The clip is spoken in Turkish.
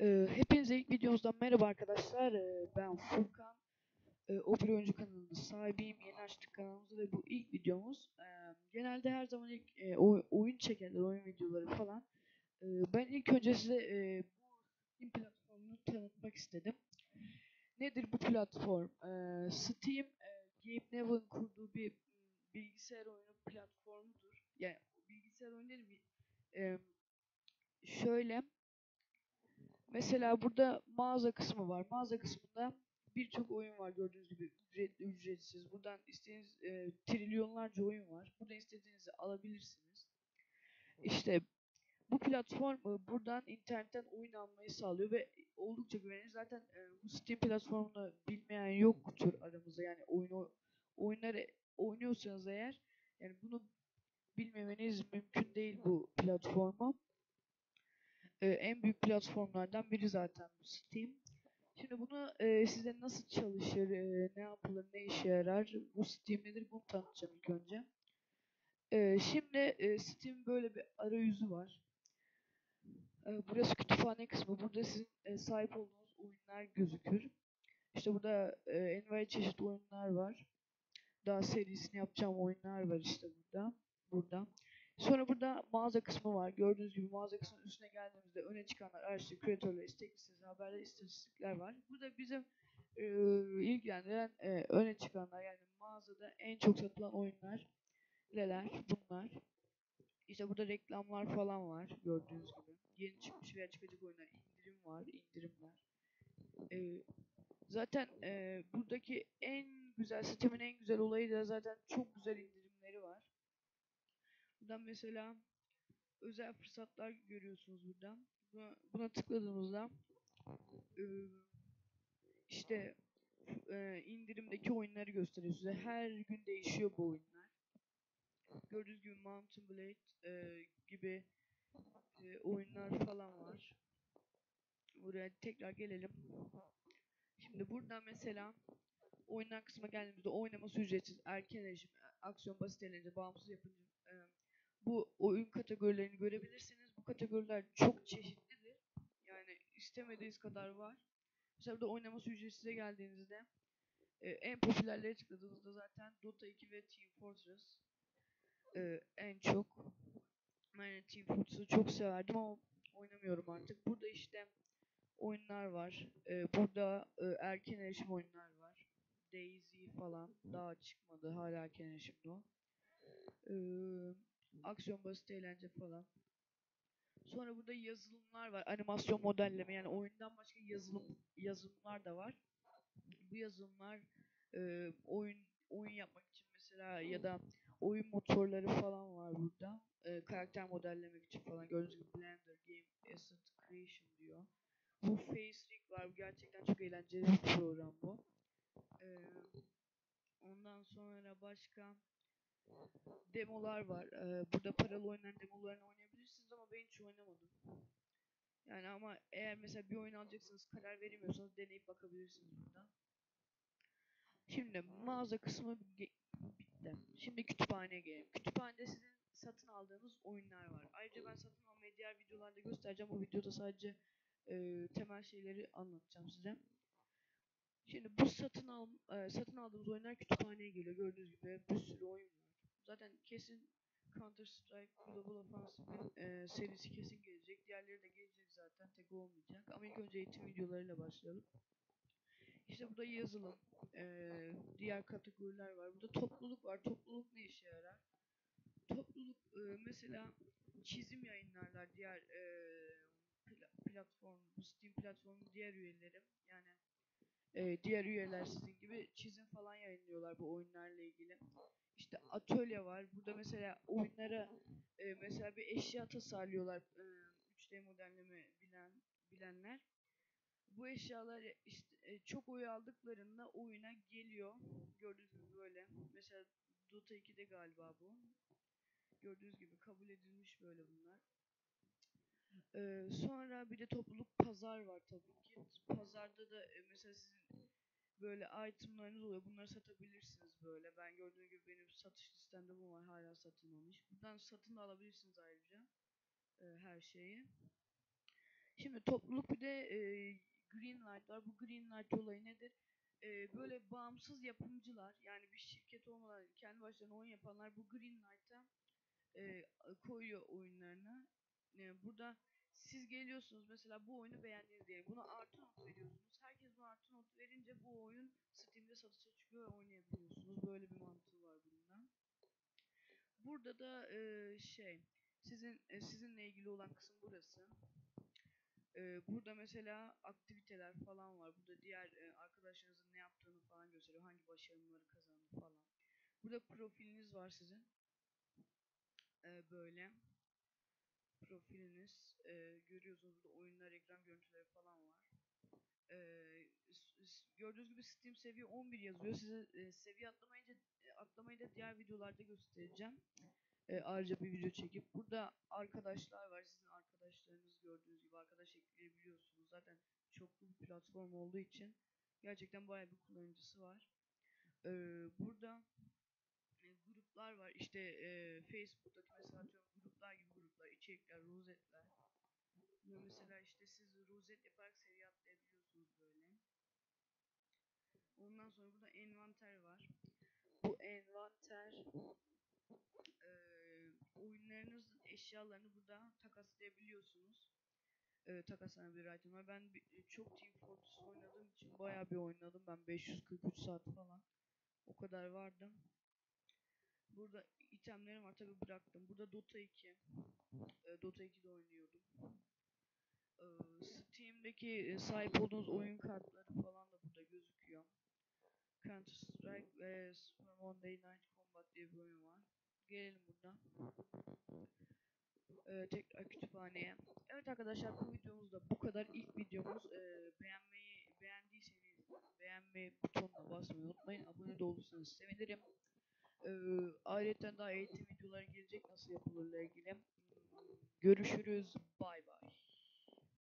Ee, hepinize ilk videomuzdan merhaba arkadaşlar. Ee, ben Furkan. Ee, o oyuncu kanalının sahibiyim. Yeni açtık kanalımızı ve bu ilk videomuz. Ee, genelde her zaman ilk e, oy- oyun çekerler, oyun videoları falan. Ee, ben ilk önce size e, bu platformunu tanıtmak istedim. Nedir bu platform? Ee, Steam, e, Gabe Neville'ın kurduğu bir bilgisayar oyunu platformudur. Yani bilgisayar oyunu değil, bir, e, şöyle Mesela burada mağaza kısmı var. Mağaza kısmında birçok oyun var gördüğünüz gibi ücretli ücretsiz. Buradan istediğiniz e, trilyonlarca oyun var. Burada istediğinizi alabilirsiniz. İşte bu platform buradan internetten oyun almayı sağlıyor ve oldukça güvenilir. Zaten e, bu Steam platformunu bilmeyen yoktur aramızda. Yani oyunu oyunları oynuyorsanız eğer yani bunu bilmemeniz mümkün değil bu platformu e, en büyük platformlardan biri zaten bu Steam. Şimdi bunu e, size nasıl çalışır, e, ne yapılır, ne işe yarar, bu Steam nedir bunu tanıtacağım ilk önce. E, şimdi e, Steam böyle bir arayüzü var. E, burası kütüphane kısmı. Burada sizin e, sahip olduğunuz oyunlar gözükür. İşte burada e, envai çeşit oyunlar var. Daha serisini yapacağım oyunlar var işte burada. Burada. Sonra burada mağaza kısmı var. Gördüğünüz gibi mağaza kısmının üstüne geldiğimizde öne çıkanlar, araçlı, küratörler, istek listesi, haberler, istatistikler var. Burada bizim e, ilgilendiren e, öne çıkanlar yani mağazada en çok satılan oyunlar neler bunlar. İşte burada reklamlar falan var gördüğünüz gibi. Yeni çıkmış veya çıkacak oyunlar, indirim var, indirimler. E, zaten e, buradaki en güzel, sistemin en güzel olayı da zaten çok güzel indirimleri var. Buradan mesela özel fırsatlar görüyorsunuz buradan. Buna, buna tıkladığımızda eee, işte eee, indirimdeki oyunları gösteriyor size. Her gün değişiyor bu oyunlar. Gördüğünüz gibi Mountain Blade eee, gibi oyunlar falan var. Buraya tekrar gelelim. Şimdi burada mesela oyunlar kısmına geldiğimizde oynaması ücretsiz, erken erişim, aksiyon, basit eğlence, bağımsız yapımcı, bu oyun kategorilerini görebilirsiniz. Bu kategoriler çok çeşitlidir. Yani istemediğiniz kadar var. Mesela burada oynaması ücretsize geldiğinizde e, en popülerleri tıkladığınızda zaten Dota 2 ve Team Fortress e, en çok. Ben Team Fortress'ı çok severdim ama oynamıyorum artık. Burada işte oyunlar var. E, burada e, erken erişim oyunlar var. Daisy falan daha çıkmadı. Hala erken erişimde o. Eee aksiyon basit eğlence falan. Sonra burada yazılımlar var. Animasyon modelleme yani oyundan başka yazılım yazılımlar da var. Bu yazılımlar e, oyun oyun yapmak için mesela ya da oyun motorları falan var burada. E, karakter modellemek için falan gördüğünüz gibi Blender Game Asset Creation diyor. Bu Facerig var. Bu gerçekten çok eğlenceli bir program bu. E, ondan sonra başka demolar var. Ee, burada paralı oynanan demolarını oynayabilirsiniz ama ben hiç oynamadım. Yani ama eğer mesela bir oyun alacaksınız karar veremiyorsanız deneyip bakabilirsiniz burada. Şimdi mağaza kısmı bitti. Şimdi kütüphaneye gelelim. Kütüphanede sizin satın aldığınız oyunlar var. Ayrıca ben satın almayı diğer videolarda göstereceğim. O videoda sadece e, temel şeyleri anlatacağım size. Şimdi bu satın al e, satın aldığımız oyunlar kütüphaneye geliyor. Gördüğünüz gibi bir sürü oyun var. Zaten kesin Counter Strike Global Offensive'in e, serisi kesin gelecek. Diğerleri de gelecek zaten. Tek olmayacak. Ama ilk önce eğitim videolarıyla başlayalım. İşte burada yazılım, e, diğer kategoriler var. Burada topluluk var. Topluluk ne işe yarar? Topluluk e, mesela çizim yayınlarlar diğer e, pla- platform, Steam platformunun diğer üyeleri. Yani e, diğer üyeler sizin gibi çizim falan yayınlıyorlar bu oyunlarla ilgili. İşte atölye var. Burada mesela oyunlara e, mesela bir eşya tasarlıyorlar e, 3D modelleme bilen bilenler. Bu eşyalar işte e, çok oy aldıklarında oyuna geliyor. Gördüğünüz gibi böyle. Mesela Dota 2'de galiba bu. Gördüğünüz gibi kabul edilmiş böyle bunlar. Ee, sonra bir de topluluk pazar var tabii ki. Pazarda da e, mesela sizin böyle itemlarınız oluyor. Bunları satabilirsiniz böyle. Ben gördüğünüz gibi benim satış listemde bu var. Hala satılmamış. Buradan satın da alabilirsiniz ayrıca e, her şeyi. Şimdi topluluk bir de e, green var. Bu green light olayı nedir? E, böyle bağımsız yapımcılar yani bir şirket olmadan kendi başlarına oyun yapanlar bu green e, koyuyor oyunlarına. E, burada siz geliyorsunuz mesela bu oyunu beğendiniz diye buna artı not veriyorsunuz. Herkes buna artı not verince bu oyun Steam'de satışa çıkıyor ve oynayabiliyorsunuz. Böyle bir mantığı var bunda. Burada da e, şey sizin e, sizinle ilgili olan kısım burası. E, burada mesela aktiviteler falan var. Burada diğer e, arkadaşlarınızın ne yaptığını falan gösteriyor. Hangi başarımları kazandı falan. Burada profiliniz var sizin. E, böyle profiliniz e, görüyorsunuz burada oyunlar, ekran görüntüleri falan var. E, gördüğünüz gibi Steam seviye 11 yazıyor. Size e, seviye atlamayınca e, atlamayı da diğer videolarda göstereceğim. E, ayrıca bir video çekip burada arkadaşlar var. Sizin arkadaşlarınız gördüğünüz gibi arkadaş ekleyebiliyorsunuz. Zaten çoklu bir platform olduğu için gerçekten bayağı bir kullanıcısı var. E, burada gruplar var. İşte e, Facebook'taki mesela atıyorum gruplar gibi gruplar, içerikler, rozetler. Ve mesela işte siz rozet yaparak seviye atlayabiliyorsunuz böyle. Ondan sonra burada envanter var. Bu envanter e, oyunlarınızın eşyalarını burada takaslayabiliyorsunuz. E, takaslanabilir itemler. Ben bir- çok Team Fortress oynadığım için bayağı bir oynadım. Ben 543 saat falan. O kadar vardı. Burada itemlerim var tabi bıraktım. Burada Dota 2. E, Dota 2'de oynuyordum. E, Steam'deki sahip olduğunuz oyun kartları falan da burada gözüküyor. Counter Strike ve Super Monday Night Combat diye bir oyun var. Gelelim buradan. E, tekrar kütüphaneye. Evet arkadaşlar bu videomuz da bu kadar. İlk videomuz e, beğenmeyi beğendiyseniz beğenme butonuna basmayı unutmayın. Abone de olursanız sevinirim. Ee, ayrıca daha eğitim videoları gelecek nasıl yapılırla ilgili. Görüşürüz. Bay bay.